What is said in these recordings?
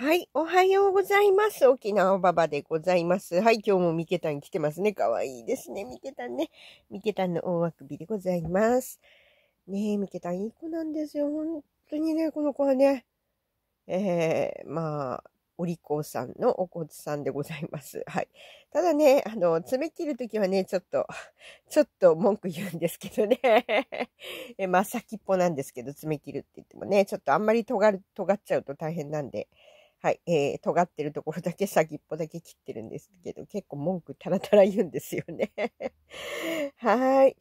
はい、おはようございます。沖縄ばばでございます。はい、今日もミケタン来てますね。かわいいですね、ミケタンね。ミケタンの大あくびでございます。ねえ、ミケタンいい子なんですよ。本当にね、この子はね。えー、まあ、お利口さんのお子さんでございます。はい。ただね、あの、爪切るときはね、ちょっと、ちょっと文句言うんですけどね。えまあ、先っぽなんですけど、爪切るって言ってもね、ちょっとあんまり尖る、尖っちゃうと大変なんで、はい、えー、尖ってるところだけ先っぽだけ切ってるんですけど、結構文句たらたら言うんですよね。はい、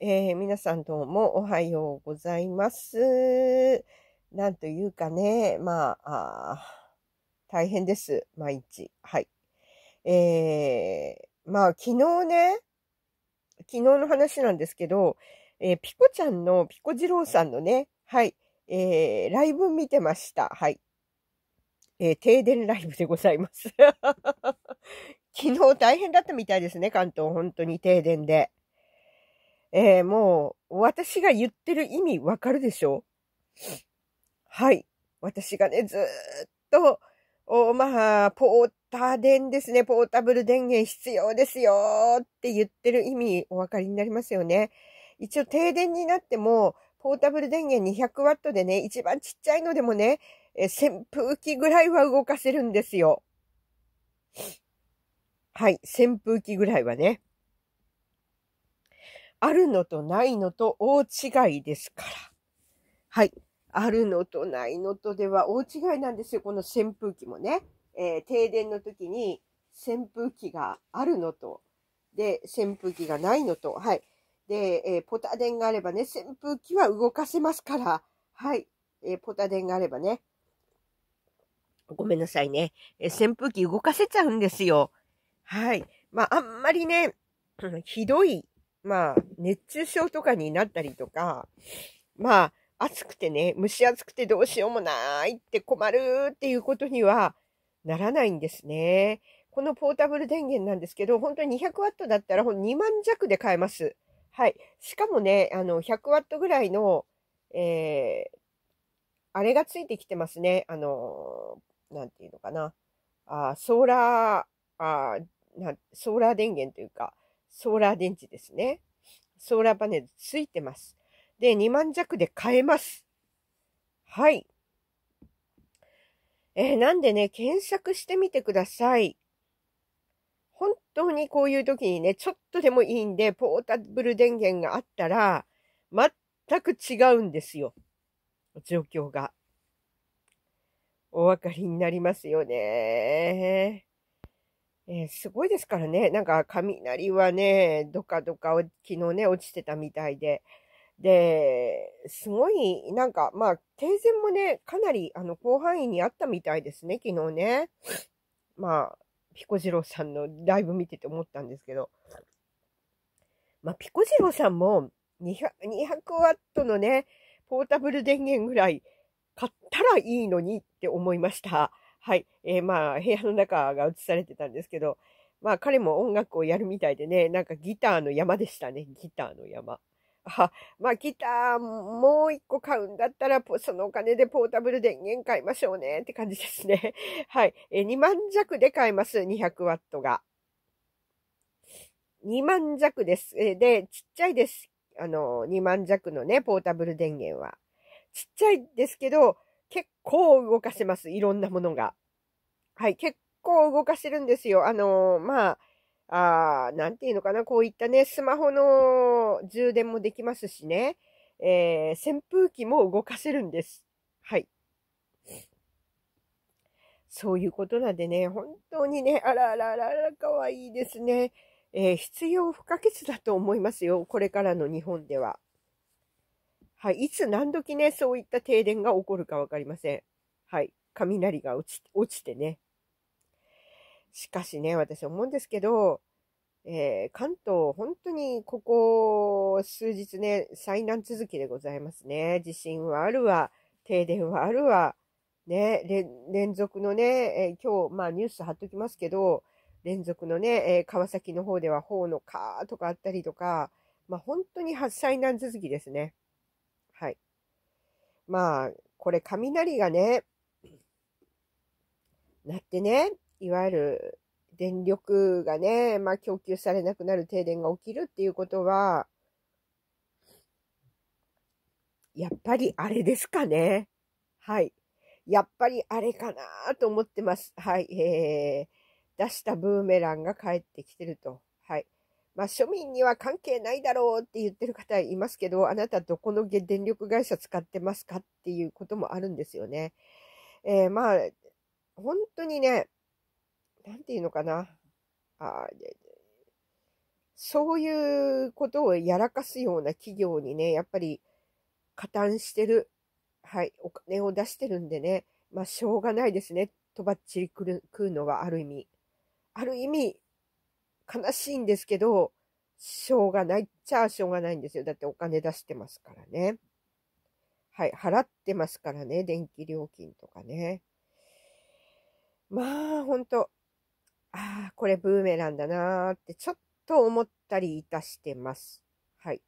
えー、皆さんどうもおはようございます。なんというかね、まあ、あ大変です、毎日。はい。えー、まあ、昨日ね、昨日の話なんですけど、えー、ピコちゃんのピコ次郎さんのね、はい、えー、ライブ見てました。はい。えー、停電ライブでございます。昨日大変だったみたいですね、関東。本当に停電で。えー、もう、私が言ってる意味わかるでしょ？はい。私がね、ずっと、おまあ、ポーター電ですね。ポータブル電源必要ですよって言ってる意味お分かりになりますよね。一応停電になっても、ポータブル電源200ワットでね、一番ちっちゃいのでもね、え扇風機ぐらいは動かせるんですよ。はい、扇風機ぐらいはね。あるのとないのと大違いですから。はい。あるのとないのとでは大違いなんですよ。この扇風機もね。えー、停電の時に扇風機があるのと、で、扇風機がないのと、はい。で、えー、ポタ電があればね、扇風機は動かせますから、はい。えー、ポタ電があればね、ごめんなさいね。え扇風機動かせちゃうんですよ。はい。まあ、あんまりね、ひどい、まあ、熱中症とかになったりとか、まあ、暑くてね、蒸し暑くてどうしようもないって困るっていうことにはならないんですね。このポータブル電源なんですけど、本当に200ワットだったら2万弱で買えます。はい。しかもね、あの、100ワットぐらいの、えー、あれがついてきてますね。あのなんていうのかな。あソーラー、あなソーラー電源というか、ソーラー電池ですね。ソーラーパネルついてます。で、2万弱で買えます。はい。えー、なんでね、検索してみてください。本当にこういう時にね、ちょっとでもいいんで、ポータブル電源があったら、全く違うんですよ。状況が。お分かりになりますよね。えー、すごいですからね。なんか雷はね、どかどか昨日ね、落ちてたみたいで。で、すごい、なんか、まあ、停電もね、かなり、あの、広範囲にあったみたいですね、昨日ね。まあ、ピコジロさんのライブ見てて思ったんですけど。まあ、ピコジロさんも200、200ワットのね、ポータブル電源ぐらい買ったらいいのにって思いました。はい。えー、まあ、部屋の中が映されてたんですけど、まあ、彼も音楽をやるみたいでね、なんかギターの山でしたね。ギターの山。あ、まあ、ギターもう一個買うんだったら、そのお金でポータブル電源買いましょうねって感じですね。はい。えー、2万弱で買えます。200ワットが。2万弱です。えー、で、ちっちゃいです。あの、2万弱のね、ポータブル電源は。ちっちゃいですけど、結構動かせます。いろんなものが。はい、結構動かせるんですよ。あのー、まあ、あなんていうのかな、こういったね、スマホの充電もできますしね、えー、扇風機も動かせるんです。はい。そういうことなんでね、本当にね、あらあらあらあら、かわいいですね。えー、必要不可欠だと思いますよ。これからの日本では。はい。いつ何時ね、そういった停電が起こるかわかりません。はい。雷が落ち落ちてね。しかしね、私思うんですけど、えー、関東、本当にここ数日ね、災難続きでございますね。地震はあるわ、停電はあるわ、ね、連続のね、えー、今日、まあニュース貼っときますけど、連続のね、えー、川崎の方では法のカーとかあったりとか、まあ本当に災難続きですね。はい。まあ、これ雷がね、なってね、いわゆる電力がね、まあ供給されなくなる停電が起きるっていうことは、やっぱりあれですかね。はい。やっぱりあれかなと思ってます。はい。えー、出したブーメランが帰ってきてると。まあ、庶民には関係ないだろうって言ってる方いますけど、あなたどこの電力会社使ってますかっていうこともあるんですよね。えー、まあ、本当にね、なんていうのかな。あそういうことをやらかすような企業にね、やっぱり加担してる、はい、お金を出してるんでね、まあ、しょうがないですね。とばっちり食うのはある意味。ある意味、悲しいんですけど、しょうがないっちゃしょうがないんですよ。だってお金出してますからね。はい、払ってますからね、電気料金とかね。まあ、ほんと、ああ、これブーメランだなーってちょっと思ったりいたしてます。はい。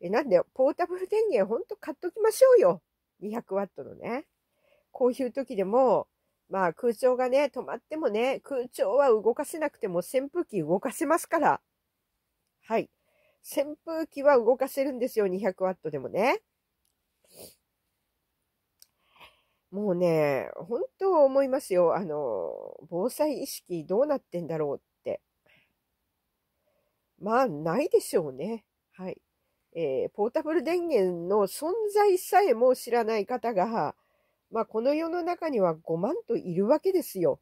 え、なんで、ポータブル電源ほんと買っときましょうよ。200ワットのね。こういう時でも、まあ空調がね、止まってもね、空調は動かせなくても扇風機動かせますから。はい。扇風機は動かせるんですよ、200ワットでもね。もうね、本当思いますよ。あの、防災意識どうなってんだろうって。まあ、ないでしょうね。はい。えー、ポータブル電源の存在さえも知らない方が、まあ、この世の中には5万といるわけですよ。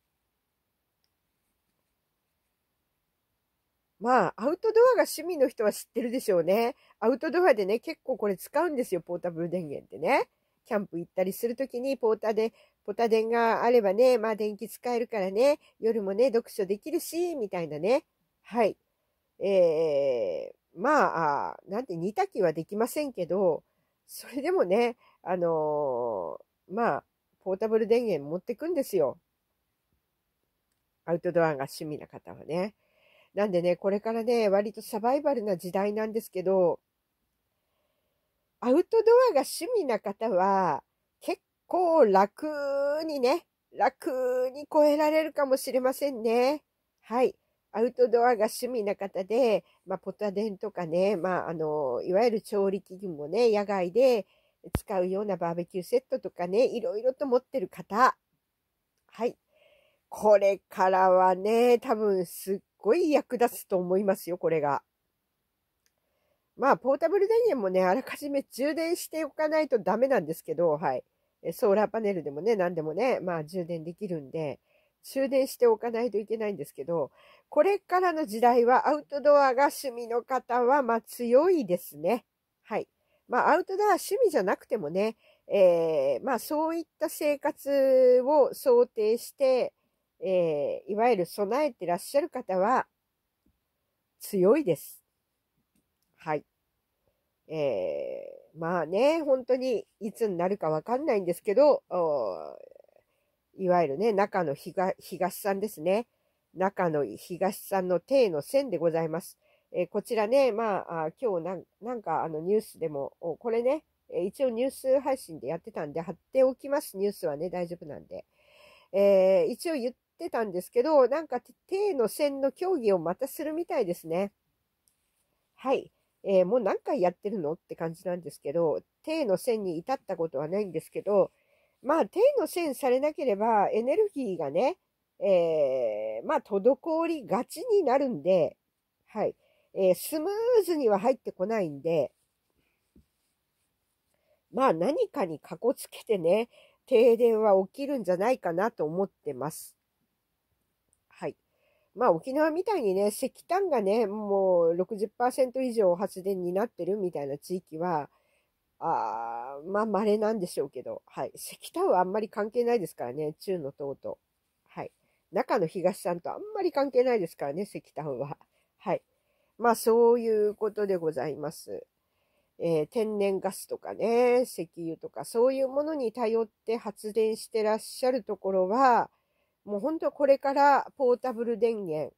まあ、アウトドアが趣味の人は知ってるでしょうね。アウトドアでね、結構これ使うんですよ、ポータブル電源ってね。キャンプ行ったりするときにポータで、ポタ電があればね、まあ電気使えるからね、夜もね、読書できるし、みたいなね。はい。えー、まあ、なんて煮炊きはできませんけど、それでもね、あのー、まあ、ポータブル電源持ってくんですよ。アウトドアが趣味な方はね。なんでね、これからね、割とサバイバルな時代なんですけど、アウトドアが趣味な方は、結構楽にね、楽に超えられるかもしれませんね。はい。アウトドアが趣味な方で、まあ、ポタ電とかね、まあ、あの、いわゆる調理器具もね、野外で使うようなバーベキューセットとかね、いろいろと持ってる方。はい。これからはね、多分すっごい役立つと思いますよ、これが。まあ、ポータブル電源もね、あらかじめ充電しておかないとダメなんですけど、はい。ソーラーパネルでもね、何でもね、まあ充電できるんで、充電しておかないといけないんですけど、これからの時代はアウトドアが趣味の方は、まあ強いですね。はい。まあアウトドア趣味じゃなくてもね、えー、まあそういった生活を想定して、えー、いわゆる備えてらっしゃる方は強いです。はい。えー、まあね、本当にいつになるかわかんないんですけど、いわゆるね、中の東さんですね。中の東さんの定の線でございます。えー、こちらね、まあ、あ今日なんかあのニュースでも、これね、一応ニュース配信でやってたんで貼っておきます。ニュースはね、大丈夫なんで。えー、一応言ってたんですけど、なんか定の線の競技をまたするみたいですね。はい。えー、もう何回やってるのって感じなんですけど、定の線に至ったことはないんですけど、まあ、定の線されなければ、エネルギーがね、えー、まあ、滞りがちになるんで、はい、えー、スムーズには入ってこないんで、まあ、何かにかこつけてね、停電は起きるんじゃないかなと思ってます。はいまあ沖縄みたいにね、石炭がね、もう60%以上発電になってるみたいな地域は、あまあ稀なんでしょうけど、はい。石炭はあんまり関係ないですからね、中の島と。はい。中の東さんとあんまり関係ないですからね、石炭は。まあそういうことでございます。えー、天然ガスとかね、石油とかそういうものに頼って発電してらっしゃるところは、もう本当これからポータブル電源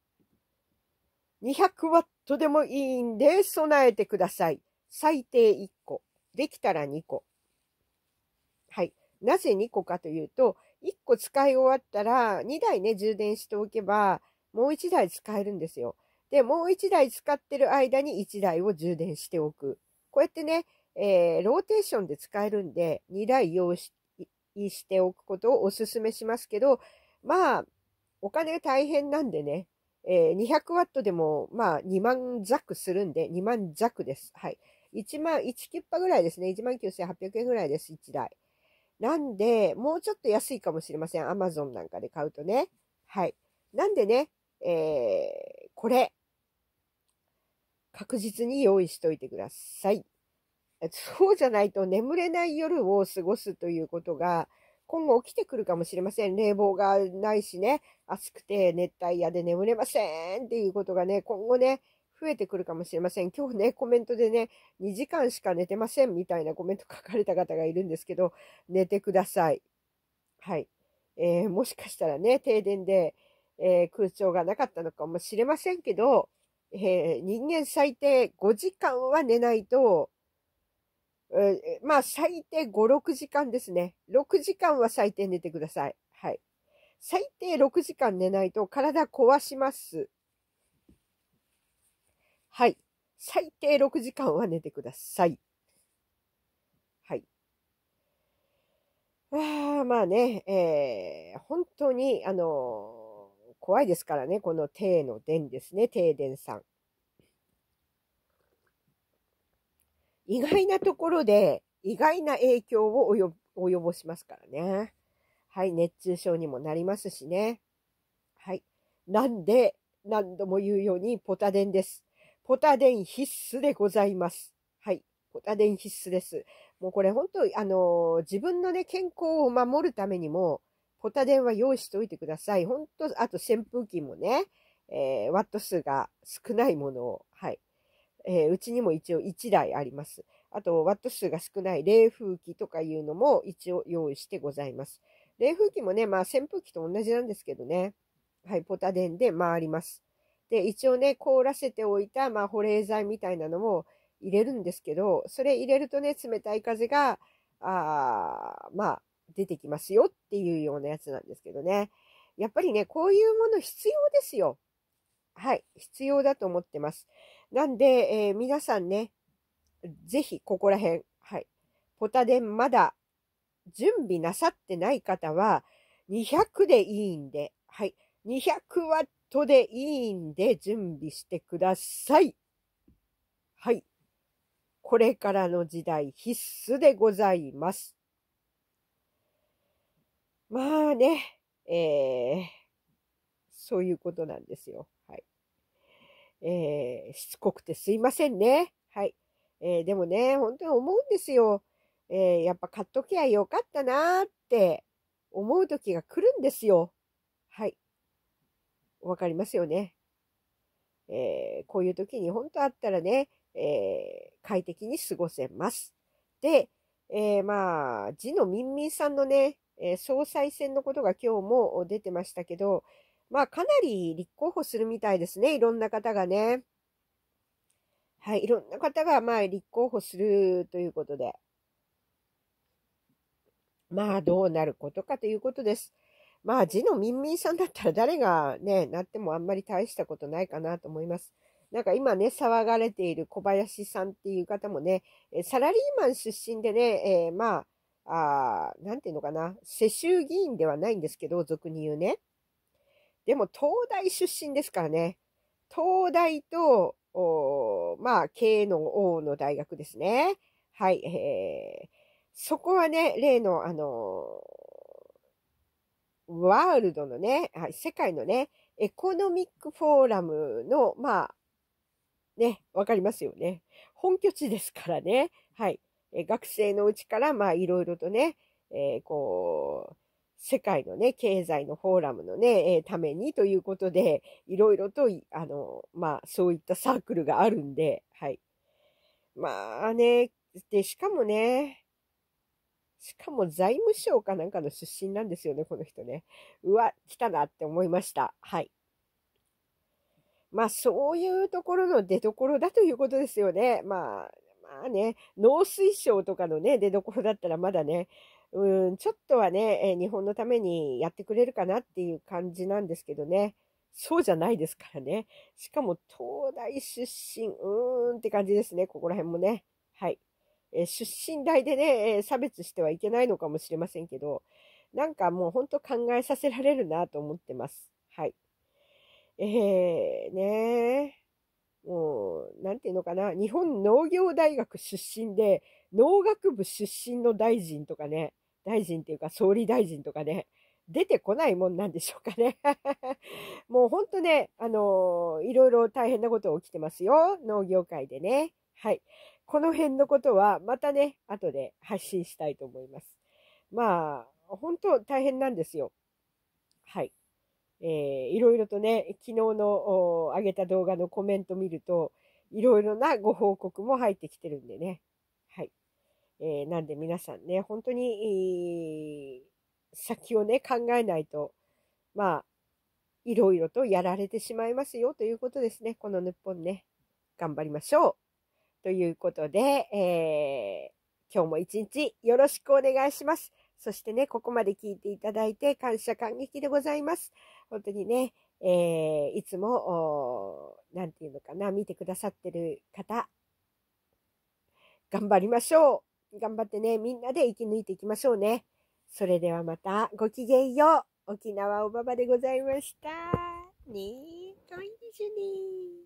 200ワットでもいいんで備えてください。最低1個。できたら2個。はい。なぜ2個かというと、1個使い終わったら、2台ね、充電しておけば、もう1台使えるんですよ。で、もう1台使ってる間に1台を充電しておく。こうやってね、えー、ローテーションで使えるんで、2台用意しておくことをお勧めしますけど、まあ、お金が大変なんでね、えー、200ワットでも、まあ、2万弱するんで、2万弱です。はい。1万、1キッパぐらいですね。1万9800円ぐらいです、1台。なんで、もうちょっと安いかもしれません。アマゾンなんかで買うとね。はい。なんでね、えー、これ、確実に用意しといてください。そうじゃないと眠れない夜を過ごすということが、今後起きてくるかもしれません。冷房がないしね、暑くて熱帯夜で眠れませんっていうことがね、今後ね、増えてくるかもしれません。今日ね、コメントでね、2時間しか寝てませんみたいなコメント書かれた方がいるんですけど、寝てください。はい。えー、もしかしたらね、停電で、えー、空調がなかったのかもしれませんけど、えー、人間最低5時間は寝ないと、えまあ、最低5、6時間ですね。6時間は最低寝てください。はい。最低6時間寝ないと体壊します。はい。最低6時間は寝てください。はい。あまあね、えー、本当に、あのー、怖いですからね、この低の電ですね、停電さん。意外なところで意外な影響を及ぼしますからね。はい、熱中症にもなりますしね。はい。なんで、何度も言うようにポタデンです。ポタデン必須でございます。はい。ポタデン必須です。もうこれ本当、あの、自分のね、健康を守るためにも、ポタデンは用意しておいてください。本当、あと扇風機もね、えー、ワット数が少ないものを、はい。えー、うちにも一応1台あります。あと、ワット数が少ない冷風機とかいうのも一応用意してございます。冷風機もね、まあ扇風機と同じなんですけどね。はい、ポタ電で回ります。で、一応ね、凍らせておいた、まあ保冷剤みたいなのも入れるんですけど、それ入れるとね、冷たい風が、あまあ、出てきますよっていうようなやつなんですけどね。やっぱりね、こういうもの必要ですよ。はい、必要だと思ってます。なんで、えー、皆さんね、ぜひここら辺、はい、ポタデンまだ準備なさってない方は、200でいいんで、はい、200ワットでいいんで準備してください。はい。これからの時代必須でございます。まあね、えー、そういうことなんですよ。はいえー、しつこくてすいませんね。はい。えー、でもね、本当に思うんですよ。えー、やっぱ買っときゃよかったなーって思う時が来るんですよ。はい。わかりますよね。えー、こういう時に本当あったらね、えー、快適に過ごせます。で、えー、まあ、字のみんみんさんのね、え総裁選のことが今日も出てましたけど、まあ、かなり立候補するみたいですね。いろんな方がね。はい。いろんな方が、まあ、立候補するということで。まあ、どうなることかということです。まあ、字のみんみんさんだったら誰がね、なってもあんまり大したことないかなと思います。なんか今ね、騒がれている小林さんっていう方もね、サラリーマン出身でね、えー、まあ、あなんていうのかな、世襲議員ではないんですけど、俗に言うね。でも東大出身ですからね。東大と、まあ、経営の王の大学ですね。はい。えー、そこはね、例の、あのワールドのね、はい、世界のね、エコノミックフォーラムの、まあ、ね、わかりますよね。本拠地ですからね。はい。え学生のうちから、まあ、いろいろとね、えー、こう、世界のね、経済のフォーラムのね、えー、ためにということで、いろいろと、あの、まあ、そういったサークルがあるんで、はい。まあね、で、しかもね、しかも財務省かなんかの出身なんですよね、この人ね。うわ、来たなって思いました。はい。まあ、そういうところの出所だということですよね。まあ、あね、農水省とかのね、出所だったらまだね、うん、ちょっとはね、え日本のためにやってくれるかなっていう感じなんですけどね。そうじゃないですからね。しかも、東大出身、うーんって感じですね。ここら辺もね。はい。え出身大でね、え差別してはいけないのかもしれませんけど、なんかもうほんと考えさせられるなと思ってます。はい。えー、ねもう、なんていうのかな。日本農業大学出身で、農学部出身の大臣とかね、大臣っていうか総理大臣とかね、出てこないもんなんでしょうかね。もうほんとね、あのー、いろいろ大変なこと起きてますよ。農業界でね。はい。この辺のことはまたね、後で発信したいと思います。まあ、本当大変なんですよ。はい。えー、いろいろとね、昨日の上げた動画のコメント見ると、いろいろなご報告も入ってきてるんでね。はい。えー、なんで皆さんね、本当に、先をね、考えないと、まあ、いろいろとやられてしまいますよということですね。この日本ね。頑張りましょう。ということで、えー、今日も一日よろしくお願いします。そしてね、ここまで聞いていただいて感謝感激でございます。本当にね、えー、いつも、なんていうのかな、見てくださってる方、頑張りましょう。頑張ってね、みんなで生き抜いていきましょうね。それではまた、ごきげんよう。沖縄おばばでございました。ねえ、かわいいですね。